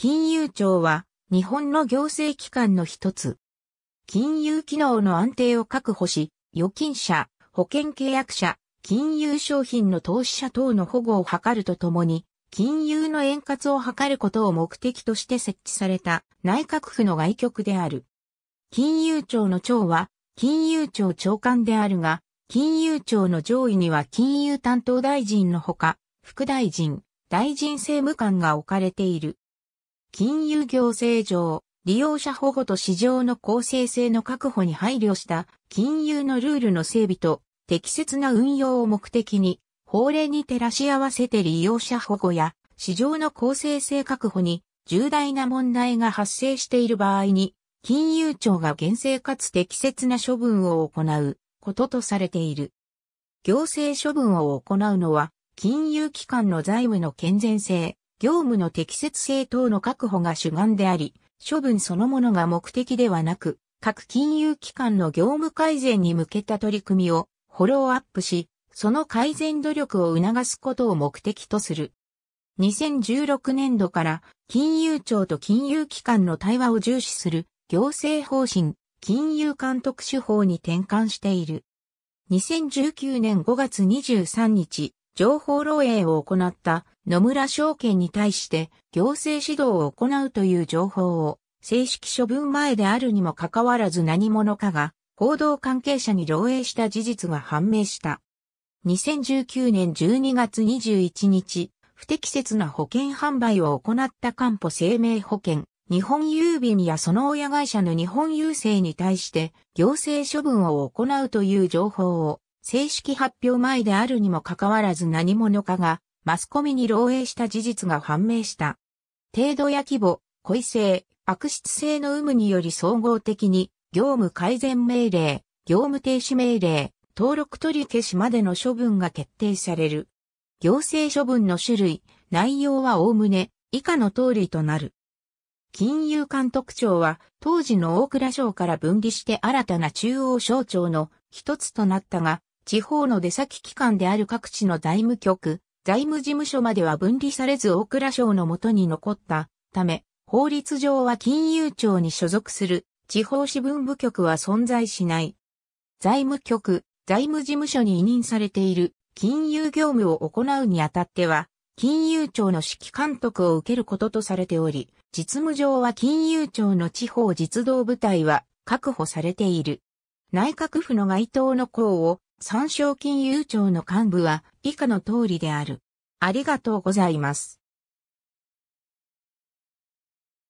金融庁は日本の行政機関の一つ。金融機能の安定を確保し、預金者、保険契約者、金融商品の投資者等の保護を図るとともに、金融の円滑を図ることを目的として設置された内閣府の外局である。金融庁の長は金融庁長官であるが、金融庁の上位には金融担当大臣のほか、副大臣、大臣政務官が置かれている。金融行政上、利用者保護と市場の公正性の確保に配慮した金融のルールの整備と適切な運用を目的に法令に照らし合わせて利用者保護や市場の公正性確保に重大な問題が発生している場合に金融庁が厳正かつ適切な処分を行うこととされている。行政処分を行うのは金融機関の財務の健全性、業務の適切性等の確保が主眼であり、処分そのものが目的ではなく、各金融機関の業務改善に向けた取り組みをフォローアップし、その改善努力を促すことを目的とする。2016年度から金融庁と金融機関の対話を重視する行政方針、金融監督手法に転換している。2019年5月23日、情報漏洩を行った野村証券に対して行政指導を行うという情報を正式処分前であるにもかかわらず何者かが報道関係者に漏洩した事実が判明した。2019年12月21日、不適切な保険販売を行った官保生命保険、日本郵便やその親会社の日本郵政に対して行政処分を行うという情報を正式発表前であるにもかかわらず何者かがマスコミに漏洩した事実が判明した。程度や規模、故意性、悪質性の有無により総合的に業務改善命令、業務停止命令、登録取り消しまでの処分が決定される。行政処分の種類、内容はおおむね以下の通りとなる。金融監督庁は当時の大蔵省から分離して新たな中央省庁の一つとなったが、地方の出先機関である各地の財務局、財務事務所までは分離されず大蔵省のもとに残ったため、法律上は金融庁に所属する地方支分部局は存在しない。財務局、財務事務所に委任されている金融業務を行うにあたっては、金融庁の指揮監督を受けることとされており、実務上は金融庁の地方実動部隊は確保されている。内閣府の該当の項を参照金融庁の幹部は以下の通りである。ありがとうございます。